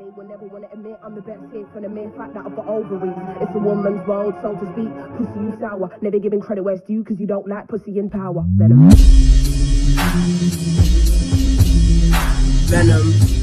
Will never want to admit I'm the best here for the mere fact that I've got ovaries. It's a woman's world, so to speak. Pussy, you sour. Never giving credit where it's due because you don't like pussy in power. Venom. Venom.